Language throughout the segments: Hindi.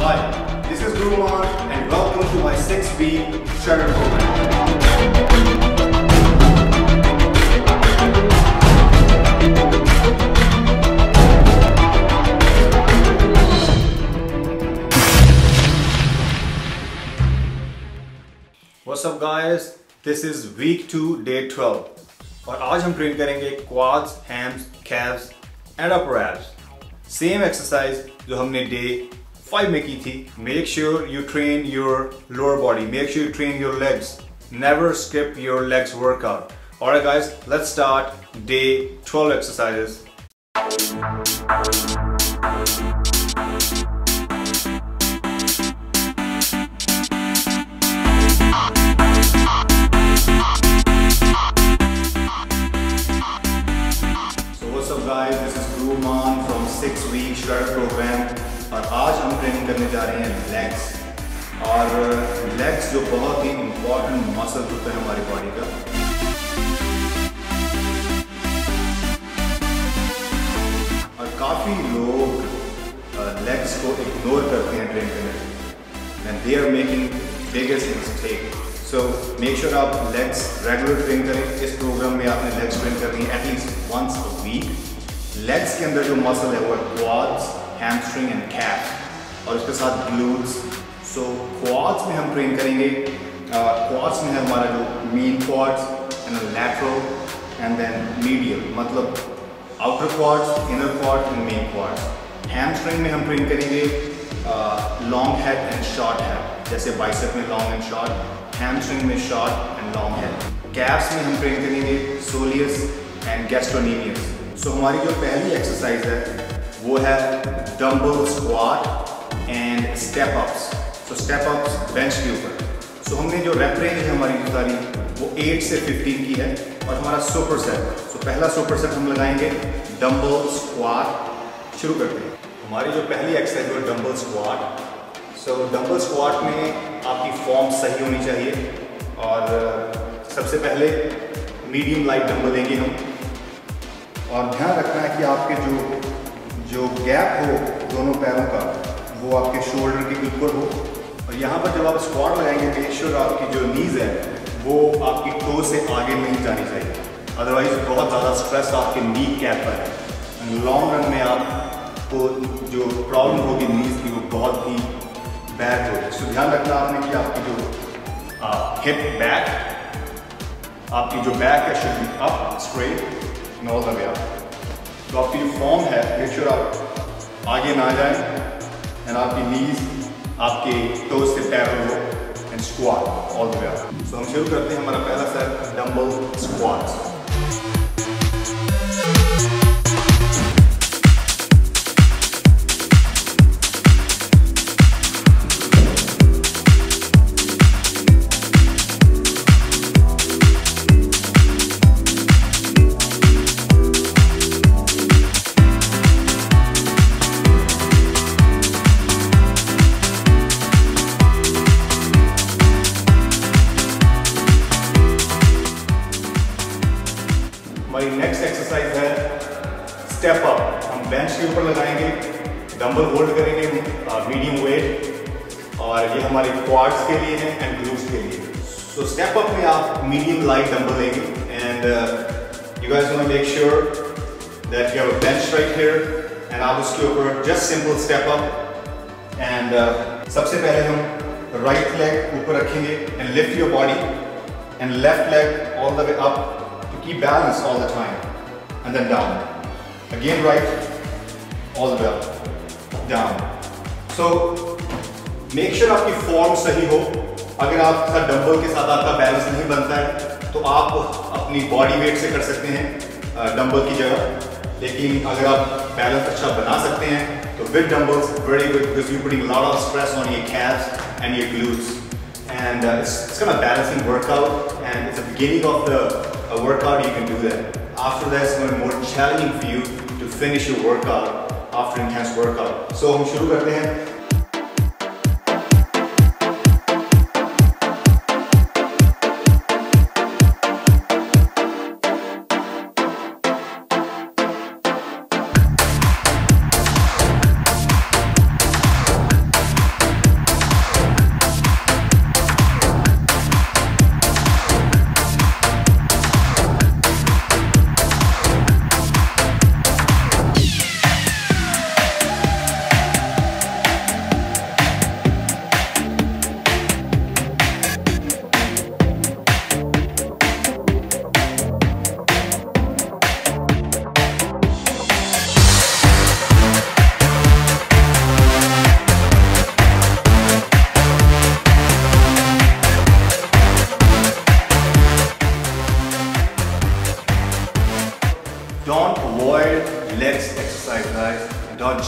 Hi, this is Guruman and welcome to my 6-week Shredder program. What's up guys? This is week 2 day 12 और आज हम ट्रेन करेंगे quads, hams, calves and upper abs. Same exercise जो हमने day 5 में की थी. Make sure you train your lower body. Make sure you train your legs. Never skip your legs workout. Alright guys, let's start day 12 exercises. करने जा रहे हैं लेग्स और लेग्स जो बहुत ही इम्पोर्टेंट मसल होता है हमारी बॉडी का। और काफ़ी लोग लेग्स को इग्नोर करते हैं ट्रेन करने and they are making biggest mistake so make sure आप लेग्स रेगुलर ट्रेन करें। इस प्रोग्राम में आपने लेग्स ट्रेन करनी है at least once a week legs के अंदर जो मसल है, वो है क्वाड्स हैमस्ट्रिंग एंड कैफ और उसके साथ ग्लूट्स सो क्वाड्स में हम ट्रेन करेंगे. क्वाड्स uh, में है हमारा जो main quads and lateral and then medium मतलब outer quads inner quads and main quads hamstring में हम ट्रेन करेंगे long head and short head जैसे बाइसेप में लॉन्ग एंड शॉर्ट हैमस्ट्रिंग में short and long head caps में हम ट्रेन करेंगे सोलियस एंड गैस्ट्रोनीमियस सो हमारी जो पहली एक्सरसाइज है वो है dumbbell squat and step ups so step ups bench के ऊपर. सो हमने जो रेप रेंज है हमारी सारी, वो 8 से 15 की है और हमारा सुपर सेट सो पहला सुपर सेट हम लगाएँगे डम्बल स्क्वाट शुरू करते हैं. हमारी जो पहली एक्सरसाइज वो dumbbell squat so dumbbell squat में आपकी फॉर्म सही होनी चाहिए और सबसे पहले मीडियम लाइट डम्बल लेंगे हम. और ध्यान रखना है कि आपके जो जो गैप हो दोनों पैरों का वो आपके शोल्डर के ऊपर हो। और यहाँ पर जब आप स्क्वाट लगाएँगे मेक श्योर आपकी जो नीज है, वो आपकी टो से आगे नहीं जानी चाहिए। अदरवाइज़ बहुत ज़्यादा स्ट्रेस आपके नी कैप पर है। लॉन्ग रन में आपको जो प्रॉब्लम होगी नीज की, वो बहुत ही बैड होगी। सो ध्यान रखना आपने कि आपकी जो हिप बैक आपकी जो बैक है should be up straight way तो आपकी जो फॉर्म है मेक श्योर आप आगे ना जाएँ। एंड आपकी नीज आपके टोज से पैरल हो and squat all the way up so हम शुरू करते हैं हमारा पहला set dumbbell squats medium light dumbbell लेंगे and you guys want make sure that you have a bench right here and आप उसके ऊपर just simple step up and सबसे पहले हम राइट लेग ऊपर रखेंगे and lift your body and left leg all the way up to keep balance all the time and then down Again right, all the way up, down. So make sure आपकी फॉर्म सही हो अगर आपका डंबल के साथ आपका बैलेंस नहीं बनता है तो आप अपनी बॉडी वेट से कर सकते हैं डंबल की जगह। लेकिन अगर आप बैलेंस अच्छा बना सकते हैं तो with dumbbells very good because you putting lot of stress on your calves and your glutes and it's a balancing workout and it's the beginning of the workout you can do that after that it's more challenging for you to finish your workout after intense workout so हम शुरू करते हैं।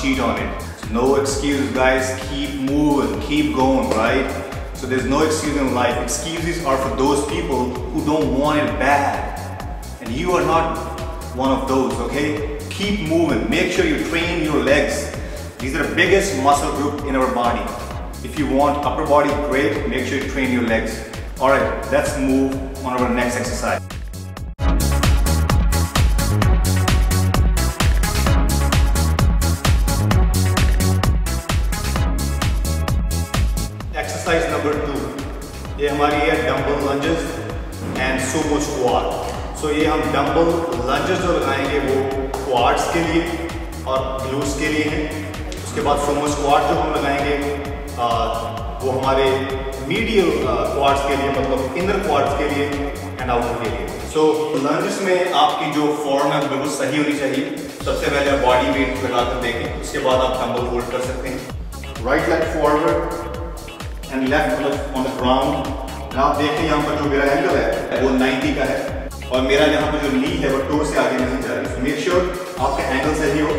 Cheat on it. No excuse guys. Keep moving, keep going, right? So there's no excuse in life. Excuses are for those people who don't want it bad. And you are not one of those, okay? Keep moving. Make sure you train your legs. These are the biggest muscle group in our body. If you want upper body great, make sure you train your legs. All right, let's move on our next exercise. Exercise ये हमारी है dumbbell lunges and sumo squat so ये हम डम्बल लंजेस जो लगाएँगे वो क्वाड्स के लिए और ग्लूस के लिए हैं। उसके बाद सुमो स्क्वाड जो हम लगाएँगे आ, वो हमारे मीडियल क्वाड्स के लिए मतलब इनर क्वाड्स के लिए एंड आउटर के लिए। सो so, लंजेस में आपकी जो फॉर्म है बिल्कुल सही होनी चाहिए। सबसे पहले आप बॉडी वेट लगाकर देखें उसके बाद आप डम्बल होल्ड कर सकते हैं। Right leg forward and left on the ground आप देखिए यहाँ पर जो मेरा एंगल है, वो 90 का है। और मेरा यहाँ पर जो नी है, वो टो से आगे नहीं जा रही। मेक श्योर आपका एंगल सही हो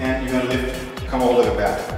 and you lift come all the back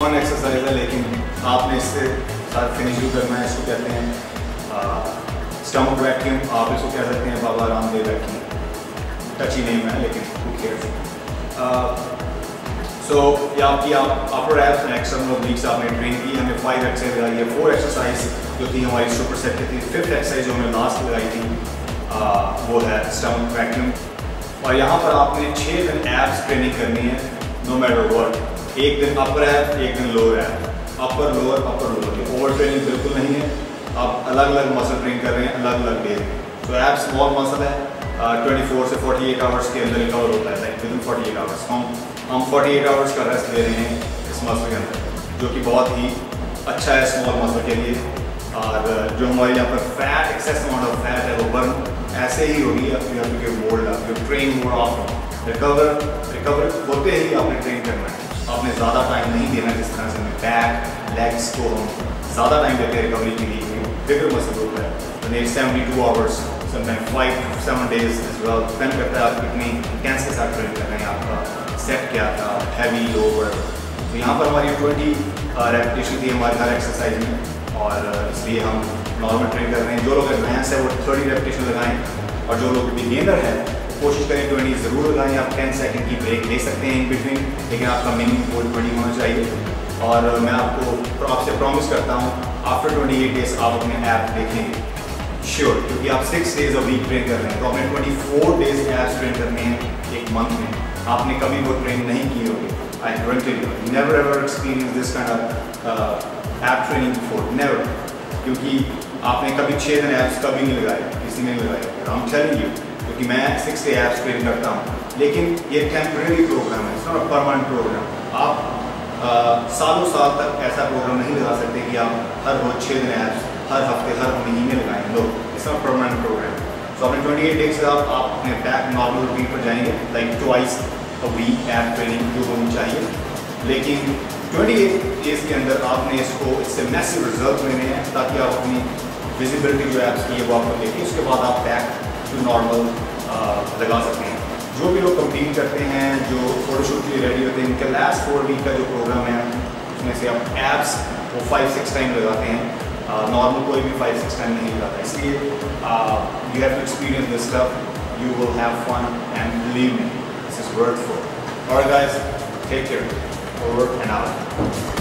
one exercise है लेकिन आपने इससे साथ फिनिश भी करना है इसको कहते हैं स्टमक वैक्यूम आप इसको कह सकते हैं Baba Ramdev vacuum touchy name है लेकिन सो ये आपकी आप upper abs and external weeks आपने ट्रेन की हमें फाइव एक्सरसाइज लगाई है। फोर एक्सरसाइज जो थी हमारी सुपर सेट की थी फिफ्थ एक्सरसाइज जो हमने लास्ट लगाई थी uh, वो है स्टमक वैक्यूम और यहाँ पर आपने छः दिन एप्स ट्रेनिंग करनी है नो मैटर वर्क एक दिन अपर है, एक दिन लोअर है. Upper lower upper lower over training बिल्कुल नहीं है. आप अलग अलग मसल ट्रेन कर रहे हैं अलग अलग डे तो ऐप स्मॉल मसल है. ट्वेंटी फोर से फोर्टी एट आवर्स के अंदर रिकवर होता है like within forty eight hours हम हम फोर्टी एट आवर्स का रेस्ट ले रहे हैं इस मसल के अंदर, जो कि बहुत ही अच्छा है स्मॉल मसल के लिए. और जो हमारे यहाँ पर fat excess amount of fat है, वो बर्न ऐसे ही होगी आपकी मोल्ड आप train mode of recover recover होते ही आपने ट्रेन करना है. आपने ज़्यादा टाइम नहीं देना जिस तरह से हमें बैक लेग्स को हम ज़्यादा टाइम देते हैं रिकवरी के लिए बिगर मसल होता है need seventy two hours sometime five seven days as well depend करता है आप कितनी कैंस के साथ ट्रेन कर रहे हैं, आपका सेट क्या था हैवी लोअर तो यहाँ पर हमारी ट्वेंटी रेपिटेशन थी हमारी हर एक्सरसाइज में, और इसलिए हम नॉर्मल ट्रेन कर रहे हैं। जो लोग एडवांस है, वो थर्टी रेपिटेशन लगाएँ, और जो लोग बिगेनर है कोशिश करें ट्वेंटी ज़रूर लगाएँ। आप टेन सेकंड की ब्रेक ले सकते हैं इन बिटवीन लेकिन आपका मिनिमम गोल ट्वेंटी होना चाहिए। और मैं आपको आपसे प्रॉमिस करता हूँ आफ्टर ट्वेंटी एट डेज़ आप अपने ऐप देखेंगे श्योर क्योंकि आप six days a week train कर रहे हैं। तो आपने twenty four days abs train करने हैं एक मंथ में। आपने कभी वो ट्रेन नहीं की होगी। I guaranteed never ever experience this kind of ab training before never क्योंकि आपने कभी छः दिन ऐप्स कभी नहीं लगाए, किसी ने लगाए। हम टेलिंग यू क्योंकि मैं सिक्स डे ऐप्स ट्रेन करता हूँ। लेकिन ये टेम्प्रेरी प्रोग्राम है नॉट परमानेंट प्रोग्राम आप सालों साल तक ऐसा प्रोग्राम नहीं लगा सकते कि आप हर रोज छः दिन ऐप्स हर हफ़्ते, हर महीने लगाएँगे लो it's not permanent program so अपने ट्वेंटी एट डेज़ आप आप अपने बैक नॉर्मल रूटीन पर जाएँगे like twice a week ab training जो होनी चाहिए। लेकिन ट्वेंटी एट डेज़ के अंदर आपने इसको, इससे मैसिव रिज़ल्ट लेने हैं, ताकि आप अपनी विजिबिलिटी जो ऐप्स की है वो आपको देखिए उसके बाद आप बैक टू नॉर्मल लगा सकते हैं। जो भी लोग कम्पीट करते हैं, जो फोटोशूट के लिए रेडी होते हैं, इनका लास्ट फोर वीक का जो प्रोग्राम है, उसमें से आप एप्स वो फाइव सिक्स टाइम लगाते हैं। नॉर्मल कोई भी फाइव सिक्स टाइम नहीं लगाता। इसलिए you have experience this stuff you will have fun and believe me this is worth for और guys take care over and out